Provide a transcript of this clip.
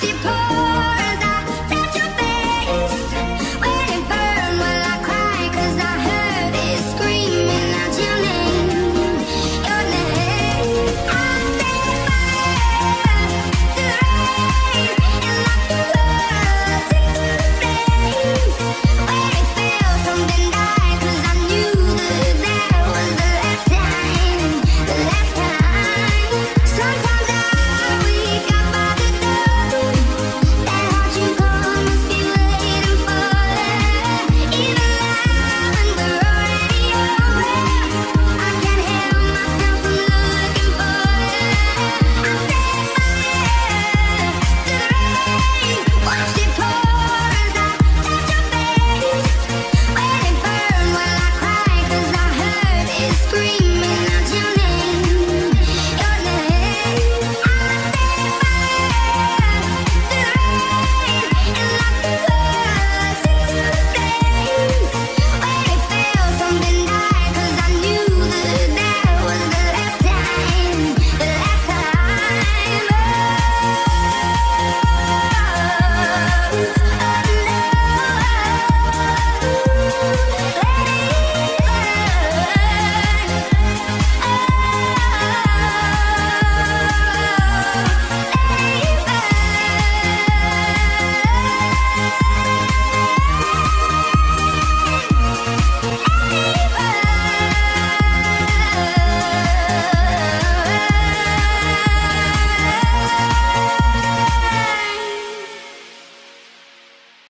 keep